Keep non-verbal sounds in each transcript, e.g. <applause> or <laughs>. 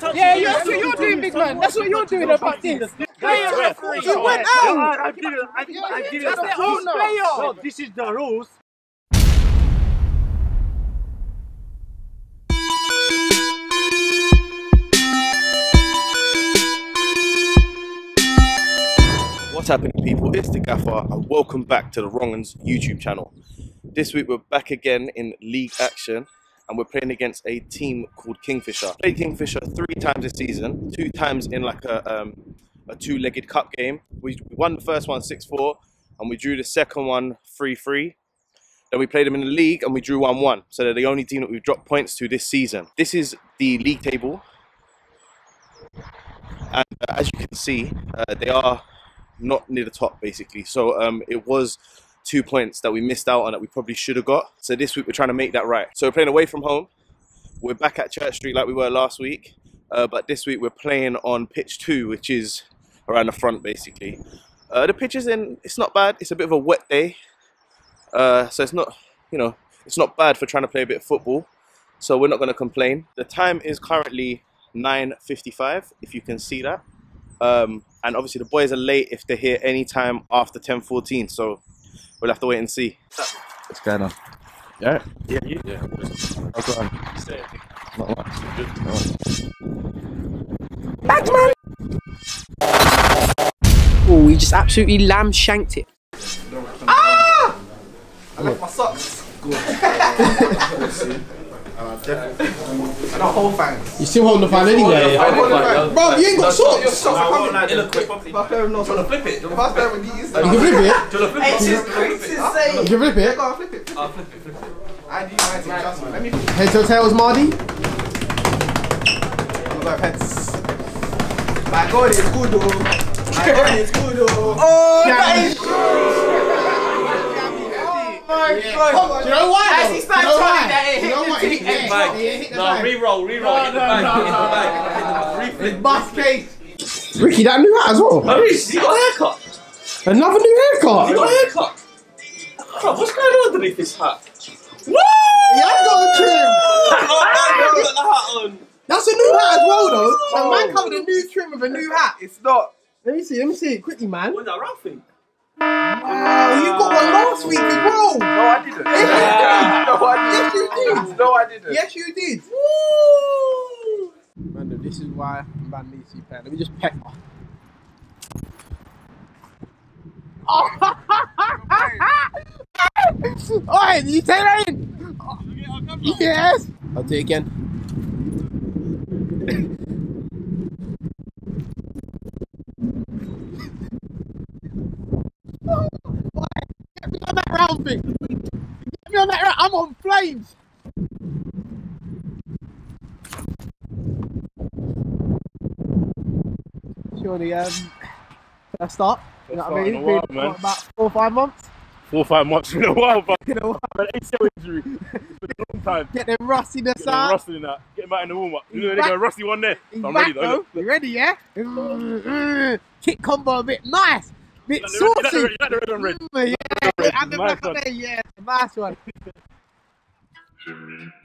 Yeah, yeah, that's what you're doing, big man. That's what you're doing about this. Player referee. You went out. I give it. I give it. I give it. That's the owner. No, this is the rules. What's happening, people? It's the Gaffer, and welcome back to the Wrongens YouTube channel. This week, we're back again in league action, and we're playing against a team called Kingfisher. Played Kingfisher three times this season, two times in like a, um, a two-legged cup game. We won the first one 6-4, and we drew the second one 3-3. Then we played them in the league, and we drew 1-1. So they're the only team that we've dropped points to this season. This is the league table, and uh, as you can see, uh, they are not near the top basically. So um, it was two points that we missed out on that we probably should have got. So this week we're trying to make that right. So we're playing away from home. We're back at Church Street like we were last week, uh, but this week we're playing on pitch two, which is around the front basically. Uh, the pitch is in. It's not bad. It's a bit of a wet day, uh, so it's not you know it's not bad for trying to play a bit of football. So we're not going to complain. The time is currently 9:55, if you can see that. Um, and obviously the boys are late if they're here anytime after 10:14. So we'll have to wait and see. What's going on? Yeah. Yeah, you. Yeah. I've got on. Not much. Oh, we just absolutely lamb shanked it. Ah I left my socks. Good. <laughs> uh, definitely. And the whole fangs. You still holding the fan anyway? I'm the fan. Bro, you ain't got Your socks. socks are coming. It look quick. If I pair of no socks. flip it. If I pair of these. You can flip it. Hey, it's just crazy. You can flip it. go on, flip it. I'll flip it, flip it. I do my adjustment. Let me flip Head to tails, Mardy. it. Go heads. My God, it's good though. My God, it's good though. Oh, that is my God. Do you know why? As though? he Do started you know trying why? that, it Do you know hit why? the It hit tip the end. bag. It hit the No, bag. re-roll, re-roll. Hit the bag. Hit the bag. Hit the bag. Bus case. Ricky, that new hat as well. Oh, he's- he got a haircut. Another new haircut. He got haircut. a haircut. Bro, what's going on underneath this hat? Woo! Yeah, I got the trim. <laughs> Oh, man, you got the hat on. That's a new hat as well, though. A Oh. man come with a new trim with a new hat. It's not. Let me see. Let me see it quickly, man. What's that, Ralphie? Wow, you got one last week as well. No, I didn't. Yeah. No, I didn't. Yes, you didn't. No, I didn't. Yes, you did. Woo! Man, this is why man needs to pet. Let me just pet. <laughs> Alright, you take that in. Yes. I'll do it again. Get me on that round thing. Get me on that round. I'm on flames. Surely, um, first start. You know what I mean? while, Been, man. what, about four or five months. Four or five months <laughs> in a while, but You know, an ACL injury. It's been a long time. get them rustiness Get them out. rusty in that. Get him out in the warm up. You know, they got a back. rusty one there. I'm ready though. though. You ready, yeah? Mm, mm. Kick combo a bit nice, bit You saucy. you like the- you like the red red? Yeah, red. and the Nice one. yeah, nice one.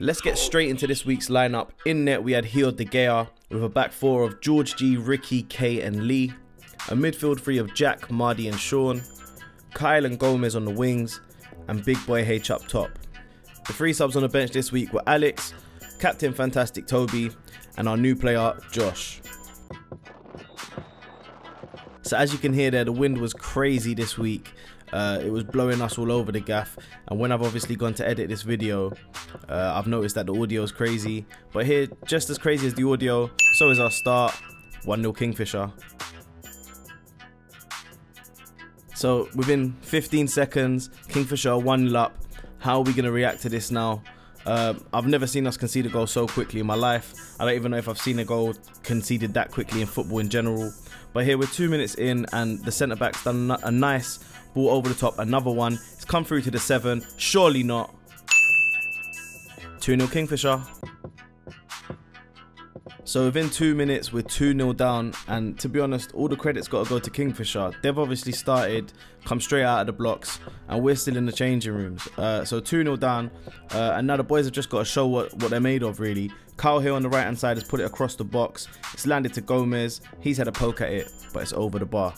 Let's get straight into this week's lineup. In net, we had Hio De Gea with a back four of George G, Ricky, K, and Lee. A midfield three of Jack, Mardy, and Sean. Kyle and Gomez on the wings, and Big Boy H up top. The three subs on the bench this week were Alex, Captain Fantastic Toby, and our new player Josh. So as you can hear there, the wind was crazy this week. Uh, it was blowing us all over the gaff. And when I've obviously gone to edit this video, uh, I've noticed that the audio is crazy. But here, just as crazy as the audio, so is our start. 1-0 Kingfisher. So within 15 seconds, Kingfisher 1 0 up. How are we going to react to this now? Uh, I've never seen us concede a goal so quickly in my life. I don't even know if I've seen a goal conceded that quickly in football in general. But here we're two minutes in, and the centre back's done a nice ball over the top. Another one. It's come through to the seven. Surely not. 2 0 Kingfisher. So within two minutes, we're 2 0 down. And to be honest, all the credit's got to go to Kingfisher. They've obviously started, come straight out of the blocks, and we're still in the changing rooms. Uh, so 2 0 down. Uh, and now the boys have just got to show what, what they're made of, really. Kyle here on the right hand side has put it across the box. It's landed to Gomez. He's had a poke at it, but it's over the bar.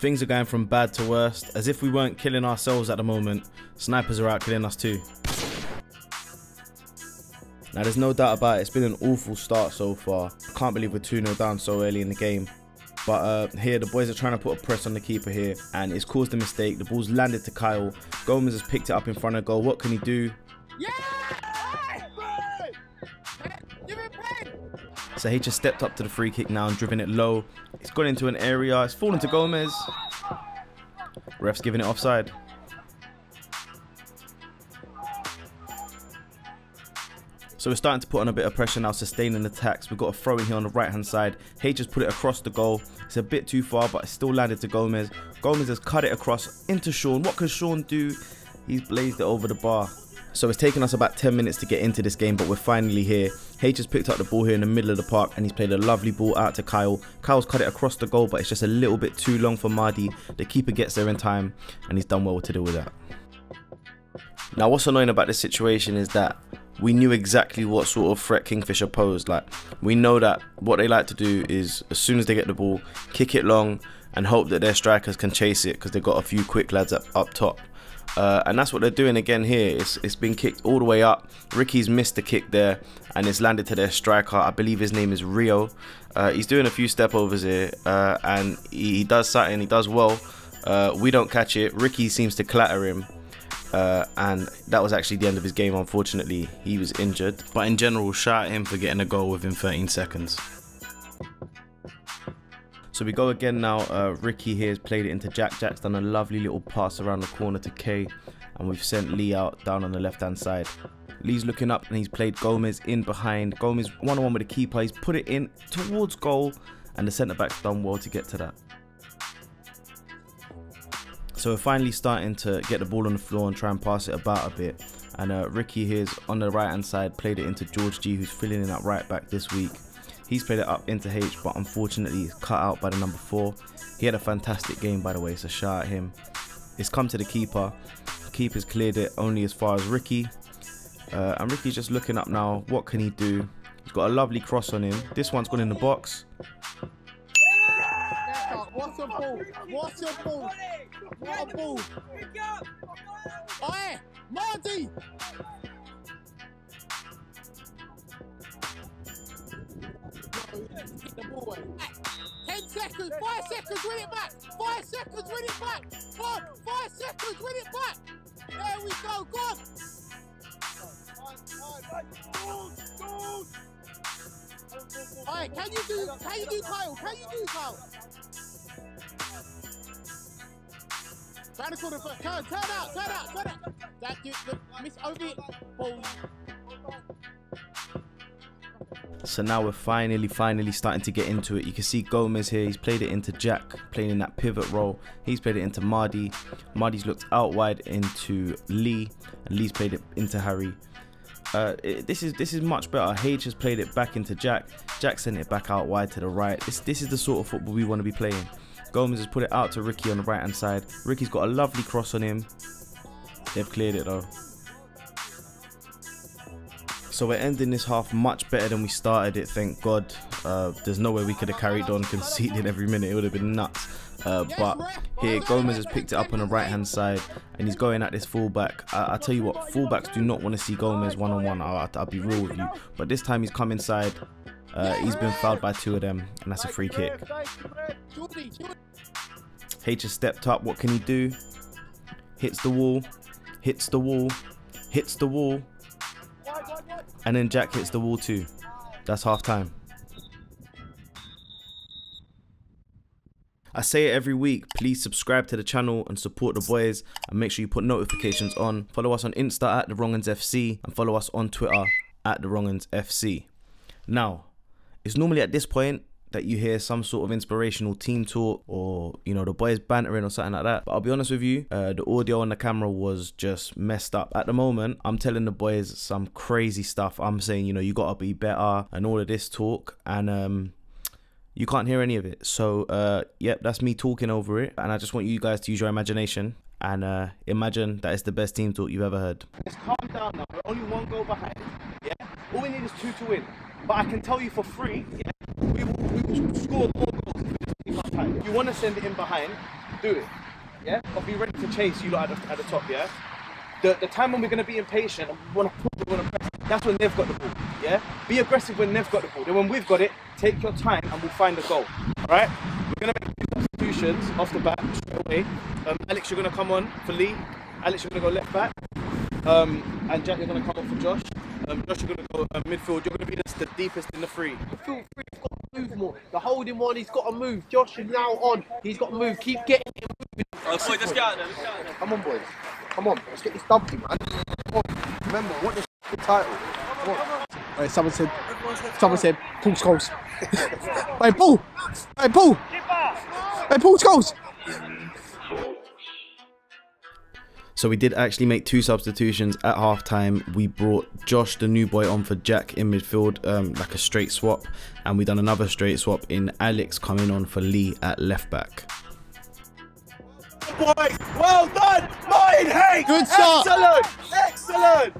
Things are going from bad to worst. As if we weren't killing ourselves at the moment, snipers are out killing us too. Now there's no doubt about it, it's been an awful start so far. Can't believe we're 2-0 down so early in the game. But uh, here the boys are trying to put a press on the keeper here and it's caused a mistake. The ball's landed to Kyle. Gomez has picked it up in front of goal. What can he do? So he just stepped up to the free kick now and driven it low. It's gone into an area. It's fallen to Gomez. Ref's giving it offside. So we're starting to put on a bit of pressure now, sustaining attacks. We've got a throw in here on the right hand side. H just put it across the goal. It's a bit too far, but it still landed to Gomez. Gomez has cut it across into Sean. What can Sean do? He's blazed it over the bar. So it's taken us about 10 minutes to get into this game, but we're finally here. H has picked up the ball here in the middle of the park and he's played a lovely ball out to Kyle. Kyle's cut it across the goal, but it's just a little bit too long for Mardi. The keeper gets there in time and he's done well to deal with that. Now what's annoying about this situation is that we knew exactly what sort of threat Kingfisher posed. Like we know that what they like to do is as soon as they get the ball, kick it long and hope that their strikers can chase it because they've got a few quick lads up, up top. Uh, and that's what they're doing again here. It's, it's been kicked all the way up. Ricky's missed the kick there and it's landed to their striker. I believe his name is Rio. Uh, he's doing a few step overs here uh, and he, he, does something, he does well. Uh, we don't catch it. Ricky seems to clatter him. Uh, and that was actually the end of his game unfortunately he was injured but in general shout at him for getting a goal within 13 seconds so we go again now. Uh, Ricky here has played it into Jack. Jack's done a lovely little pass around the corner to K. And we've sent Lee out down on the left hand side. Lee's looking up and he's played Gomez in behind. Gomez one on one with the keeper. He's put it in towards goal. And the centre back's done well to get to that. So we're finally starting to get the ball on the floor and try and pass it about a bit. And uh, Ricky here's on the right hand side played it into George G who's filling in at right back this week. He's played it up into H, but unfortunately he's cut out by the number four. He had a fantastic game, by the way, so shout at him. It's come to the keeper. The keeper's cleared it only as far as Ricky. Uh, and Ricky's just looking up now. What can he do? He's got a lovely cross on him. This one's gone in the box. What's a ball? What's a ball? What a Marty! the ball Ten seconds, five seconds, win it back. Five seconds, win it back. Five, five seconds, win it back. There we go, go on. Alright, can you do can you do Kyle? Can you do Kyle? Round the first. Turn, turn out, turn out, turn out. That dude. So now we're finally, finally starting to get into it. You can see Gomez here. He's played it into Jack, playing in that pivot role. He's played it into Mardi. Mardi's looked out wide into Lee, and Lee's played it into Harry. Uh, it, this is this is much better. H has played it back into Jack. Jack sent it back out wide to the right. This this is the sort of football we want to be playing. Gomez has put it out to Ricky on the right hand side. Ricky's got a lovely cross on him. They've cleared it though. So we're ending this half much better than we started it, thank God. Uh, there's no way we could have carried on <laughs> conceding every minute, it would have been nuts. Uh, but here, Gomez has picked it up on the right hand side and he's going at this fullback. I, I tell you what, fullbacks do not want to see Gomez one on one. I'll, I'll be real with you. But this time he's come inside. Uh, he's been fouled by two of them, and that's a free kick. H has stepped up. What can he do? Hits the wall. Hits the wall. Hits the wall. And then Jack hits the wall too. That's half time. I say it every week, please subscribe to the channel and support the boys and make sure you put notifications on. Follow us on Insta at the Wrongens FC and follow us on Twitter at the Wrongens FC. Now, it's normally at this point that you hear some sort of inspirational team talk or you know the boys bantering or something like that but i'll be honest with you uh, the audio on the camera was just messed up at the moment i'm telling the boys some crazy stuff i'm saying you know you gotta be better and all of this talk and um you can't hear any of it so uh yep that's me talking over it and i just want you guys to use your imagination and uh imagine that it's the best team talk you've ever heard Just calm down now. We're only one goal behind. Yeah. All we need is two to win. But I can tell you for free, yeah, we, will, we will score more goals if we up you want to send it in behind, do it. Yeah? But be ready to chase you lot at the, at the top, yeah? The, the time when we're going to be impatient and we want to we want to press, that's when they've got the ball, yeah? Be aggressive when they've got the ball. Then when we've got it, take your time and we'll find the goal, alright? We're going to make two substitutions off the bat straight away. Um, Alex, you're going to come on for Lee. Alex, you're going to go left back. Um, and Jack, you're going to come on for Josh. Um, Josh, you're going to go uh, midfield. You're going to be the, the deepest in the three. Feel free, he's got to move more. The holding one, he's got to move. Josh is now on. He's got to move. Keep getting him moving. Let's get out there. Let's get out there. Come on, boys. Come on. Let's get this W, man. Come on. Remember, what the f***ing title? Come on. Wait, someone said, someone said, Paul Scholes. <laughs> hey, Paul. Hey, Paul. Hey, Paul Scholes. So we did actually make two substitutions at halftime. We brought Josh, the new boy, on for Jack in midfield, um, like a straight swap, and we done another straight swap in Alex coming on for Lee at left back. Boys, well done! Martin Hay! Good start. Excellent! Excellent!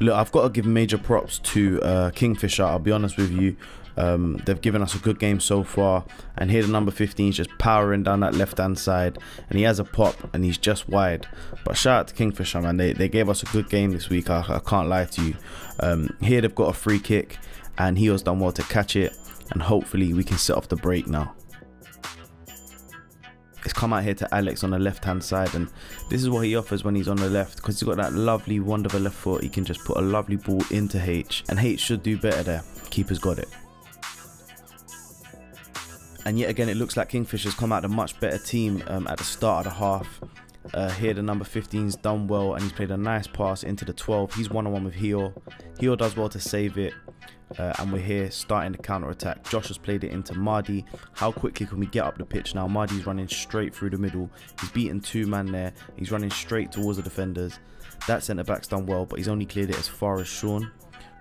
Look, I've got to give major props to uh, Kingfisher. I'll be honest with you. Um, they've given us a good game so far. And here the number 15 is just powering down that left hand side. And he has a pop and he's just wide. But shout out to Kingfisher, man. They, they gave us a good game this week. I, I can't lie to you. Um, here they've got a free kick. And he has done well to catch it. And hopefully we can set off the break now. It's come out here to Alex on the left hand side and this is what he offers when he's on the left because he's got that lovely wonderful left foot he can just put a lovely ball into H and H should do better there keeper's got it and yet again it looks like Kingfisher's come out a much better team um, at the start of the half uh, here the number 15's done well and he's played a nice pass into the 12 he's one-on-one with Heo Heo does well to save it uh, and we're here starting the counter attack. Josh has played it into Mardi. How quickly can we get up the pitch now? Mardi's running straight through the middle. He's beaten two man there. He's running straight towards the defenders. That centre back's done well, but he's only cleared it as far as Sean.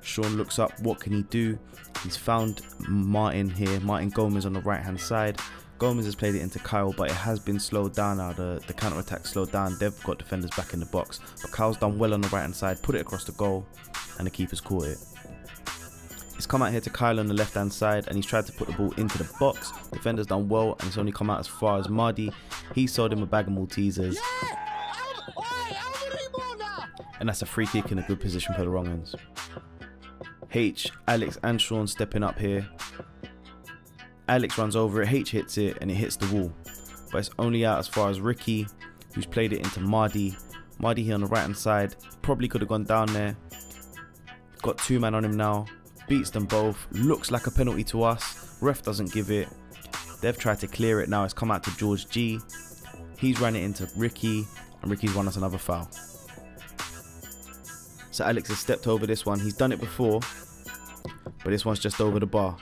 Sean looks up. What can he do? He's found Martin here. Martin Gomez on the right hand side. Gomez has played it into Kyle, but it has been slowed down now. The, the counter attack slowed down. They've got defenders back in the box. But Kyle's done well on the right hand side, put it across the goal, and the keeper's caught it. He's come out here to Kyle on the left hand side and he's tried to put the ball into the box. Defender's done well and it's only come out as far as Mardi. He sold him a bag of Maltesers. Yeah! How, oi, how many more now? And that's a free kick in a good position for the Wrongens. H, Alex and Sean stepping up here. Alex runs over it, H hits it and it hits the wall. But it's only out as far as Ricky, who's played it into Mardy. Mardy here on the right hand side. Probably could have gone down there. Got two men on him now beats them both. Looks like a penalty to us. Ref doesn't give it. They've tried to clear it now. It's come out to George G. He's ran it into Ricky, and Ricky's won us another foul. So Alex has stepped over this one. He's done it before, but this one's just over the bar.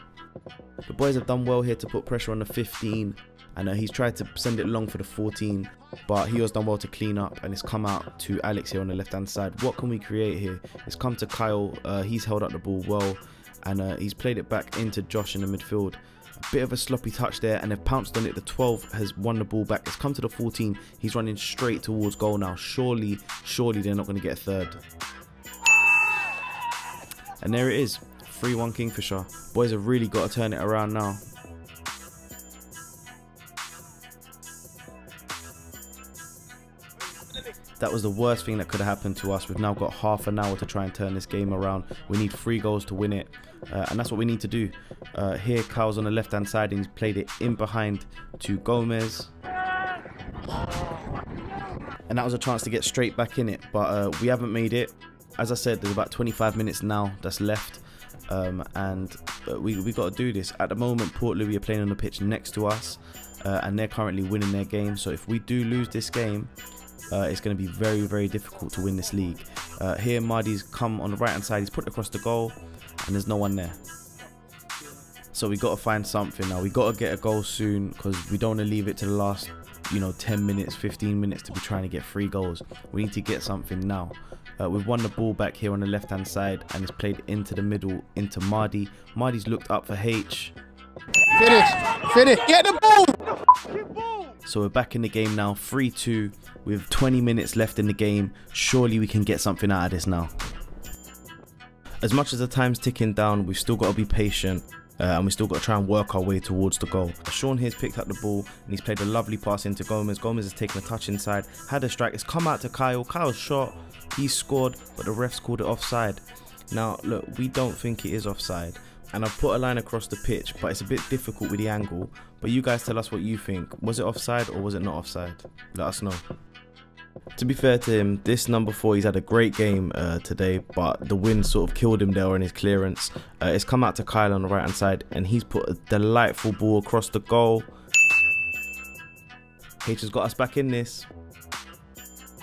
The boys have done well here to put pressure on the 15, and uh, he's tried to send it long for the 14, but he has done well to clean up, and it's come out to Alex here on the left hand side. What can we create here? It's come to Kyle. Uh, he's held up the ball well and uh, he's played it back into Josh in the midfield. A bit of a sloppy touch there, and they've pounced on it. The 12 has won the ball back. It's come to the 14. He's running straight towards goal now. Surely, surely they're not going to get a third. And there it is 3 1 Kingfisher. Boys have really got to turn it around now. That was the worst thing that could have happened to us. We've now got half an hour to try and turn this game around. We need three goals to win it. Uh, and that's what we need to do. Uh, here, Kyle's on the left hand side and he's played it in behind to Gomez. And that was a chance to get straight back in it. But uh, we haven't made it. As I said, there's about 25 minutes now that's left. Um, and uh, we, we got to do this. At the moment, Port Louis are playing on the pitch next to us. Uh, and they're currently winning their game. So if we do lose this game, uh, it's going to be very, very difficult to win this league. Uh, here, Mardi's come on the right hand side, he's put across the goal, and there's no one there. So we got to find something now. We got to get a goal soon because we don't want to leave it to the last, you know, 10 minutes, 15 minutes to be trying to get three goals. We need to get something now. Uh, we've won the ball back here on the left hand side and it's played into the middle into Mardi. Mardi's looked up for H. Finish! Finish! Get the ball! So we're back in the game now, 3-2 with 20 minutes left in the game. Surely we can get something out of this now. As much as the time's ticking down, we've still got to be patient. Uh, and we still got to try and work our way towards the goal. Sean here's picked up the ball and he's played a lovely pass into Gomez. Gomez has taken a touch inside, had a strike, it's come out to Kyle. Kyle's shot, he scored, but the refs called it offside. Now, look, we don't think it is offside. And I've put a line across the pitch, but it's a bit difficult with the angle. But you guys tell us what you think. Was it offside or was it not offside? Let us know. To be fair to him, this number four, he's had a great game uh, today, but the wind sort of killed him there on his clearance. Uh, it's come out to Kyle on the right hand side, and he's put a delightful ball across the goal. H has got us back in this.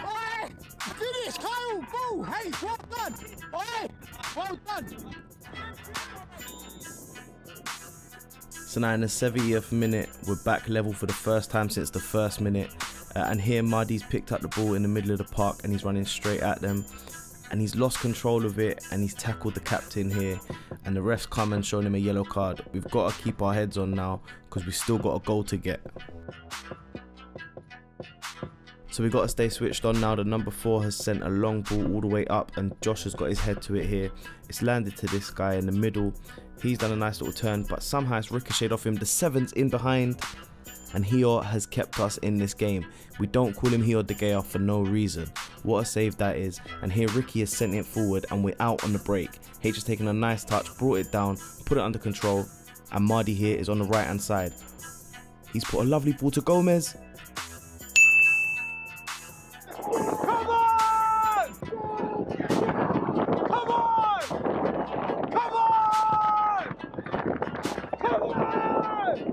Oi! Finish, Kyle! Ball! Hey, well done! Oi! Well done! So now in the 70th minute, we're back level for the first time since the first minute. Uh, and here Mardy's picked up the ball in the middle of the park and he's running straight at them. And he's lost control of it and he's tackled the captain here. And the refs come and shown him a yellow card. We've got to keep our heads on now because we've still got a goal to get. So we've got to stay switched on now. The number four has sent a long ball all the way up and Josh has got his head to it here. It's landed to this guy in the middle. He's done a nice little turn, but somehow it's ricocheted off him. The seven's in behind and Hior has kept us in this game. We don't call him Hior De Gea for no reason. What a save that is. And here Ricky has sent it forward and we're out on the break. H has taken a nice touch, brought it down, put it under control. And Mardy here is on the right hand side. He's put a lovely ball to Gomez.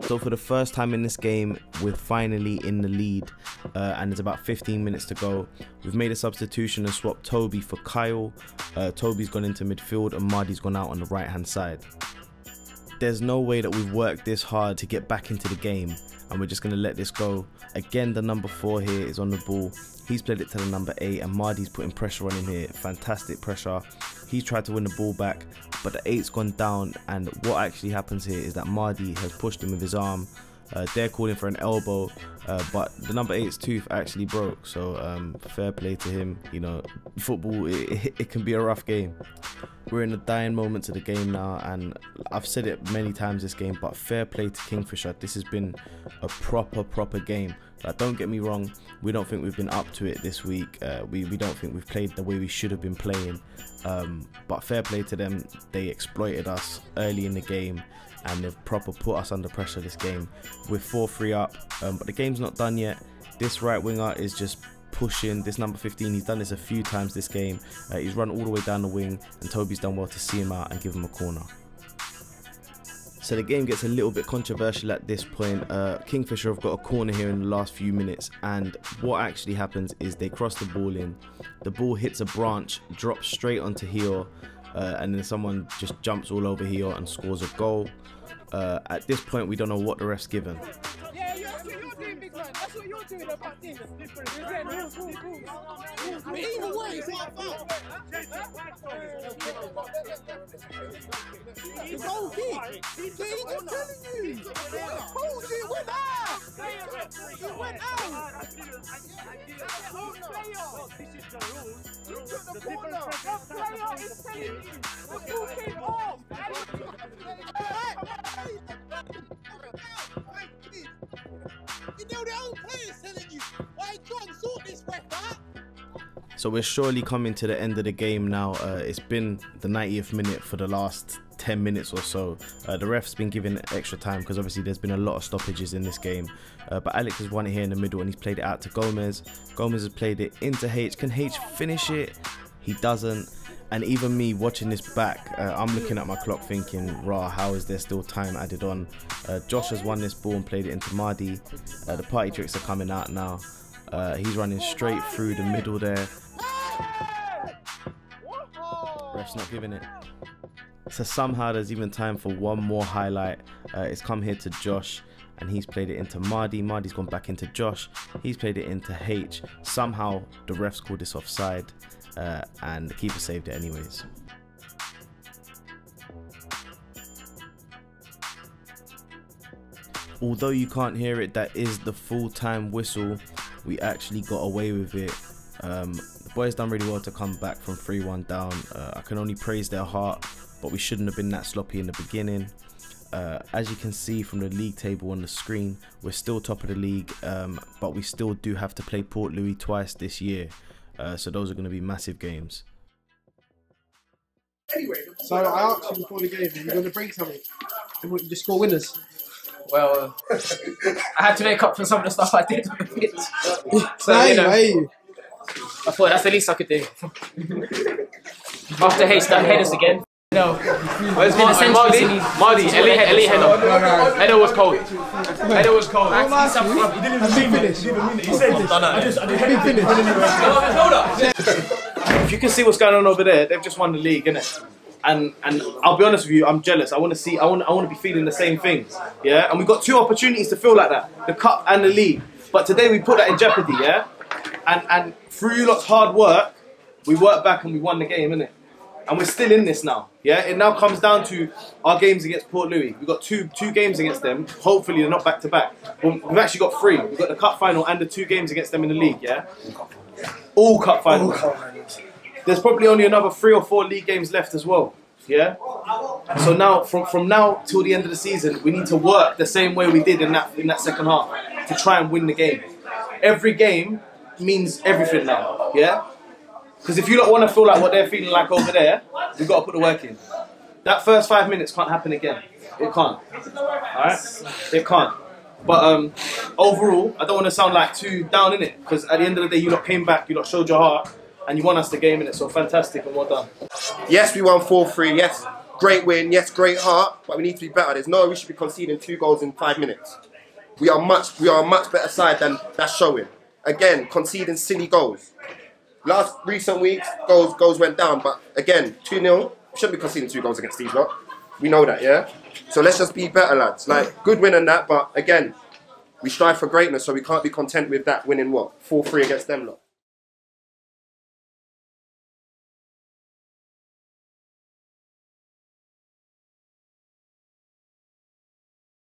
So for the first time in this game, we're finally in the lead, uh, and it's about 15 minutes to go. We've made a substitution and swapped Toby for Kyle. Uh, Toby's gone into midfield, and Mardy's gone out on the right hand side. There's no way that we've worked this hard to get back into the game, and we're just going to let this go. Again, the number four here is on the ball. He's played it to the number eight, and Mardy's putting pressure on him here. Fantastic pressure. He's tried to win the ball back, but the eight's gone down. And what actually happens here is that Mardy has pushed him with his arm. Uh, they're calling for an elbow, uh, but the number eight's tooth actually broke. So um, fair play to him. You know, football it, it can be a rough game. We're in the dying moments of the game now, and I've said it many times this game, but fair play to Kingfisher. This has been a proper, proper game. Like, don't get me wrong, we don't think we've been up to it this week. Uh, we, we don't think we've played the way we should have been playing. Um, but fair play to them, they exploited us early in the game and they've proper put us under pressure this game. We're 4 3 up, um, but the game's not done yet. This right winger is just pushing this number 15 he's done this a few times this game uh, he's run all the way down the wing and Toby's done well to see him out and give him a corner so the game gets a little bit controversial at this point. Uh, Kingfisher have got a corner here in the last few minutes, and what actually happens is they cross the ball in. The ball hits a branch, drops straight onto Hior, uh, and then someone just jumps all over here and scores a goal. Uh, at this point, we don't know what the ref's given. That's what you're doing about this. Rules, rules, rules. But either way, it's not. It's all kick. See, telling you. Hold it, ah! went out. It went out. You took the corner. The player is telling you. The ball came off. You So we're surely coming to the end of the game now. Uh, it's been the 90th minute for the last 10 minutes or so. Uh, the ref's been given extra time because obviously there's been a lot of stoppages in this game. Uh, but Alex has won it here in the middle and he's played it out to Gomez. Gomez has played it into H. Can H finish it? He doesn't. And even me watching this back, uh, I'm looking at my clock thinking, rah, how is there still time added on? Uh, Josh has won this ball and played it into Mardy. Uh, the party tricks are coming out now. Uh, he's running straight through the middle there. Ref's not giving it. So somehow there's even time for one more highlight. Uh, it's come here to Josh and he's played it into Mardy. Mardy's gone back into Josh. He's played it into H. Somehow the refs called this offside uh, and the keeper saved it anyways. Although you can't hear it, that is the full time whistle. We actually got away with it. Um, the boys done really well to come back from 3-1 down. Uh, I can only praise their heart, but we shouldn't have been that sloppy in the beginning. Uh, as you can see from the league table on the screen, we're still top of the league, um, but we still do have to play Port Louis twice this year. Uh, so those are going to be massive games. Anyway, so I asked you before the game, are you going to bring something? You just score winners? Well, uh, I had to make up for some of the stuff I did on the pitch. So, Hey, you know, hey. I thought that's the least I could do. After Hayes done headers again. No. Where's Been Marty? essentially Marty? seen- Marty, seen Ellie, headers, Ellie so- header. Header was cold. Header was cold. I'm asking you. Have you finished? Have you finished? if you can see what's going on over there, they've just won the league, innit? And and I'll be honest with you, I'm jealous. I want to see, I want, I want to be feeling the same things, yeah. And we've got two opportunities to feel like that: the cup and the league. But today we put that in jeopardy, yeah. And and through lot's hard work, we worked back and we won the game, innit? And we're still in this now, yeah. It now comes down to our games against Port Louis. We've got two two games against them. Hopefully they're not back to back. We've actually got three. We've got the cup final and the two games against them in the league, yeah. All cup finals. There's probably only another three or four league games left as well. Yeah. So now, from from now till the end of the season, we need to work the same way we did in that in that second half to try and win the game. Every game means everything now. Yeah. Because if you don't want to feel like what they're feeling like over there, we've got to put the work in. That first five minutes can't happen again. It can't. Alright? It can't. But um, overall, I don't want to sound like too down in it because at the end of the day, you lot came back, you lot showed your heart, and you won us the game in it. So fantastic and well done. Yes, we won 4 3. Yes, great win. Yes, great heart. But we need to be better. There's no way we should be conceding two goals in five minutes. We are much we are a much better side than that's showing. Again, conceding silly goals. Last recent weeks, goals goals went down, but again, 2 0. Shouldn't be conceding two goals against these lot. We know that, yeah? So let's just be better, lads. Like, good win and that, but again, we strive for greatness, so we can't be content with that winning what? 4 3 against them lot.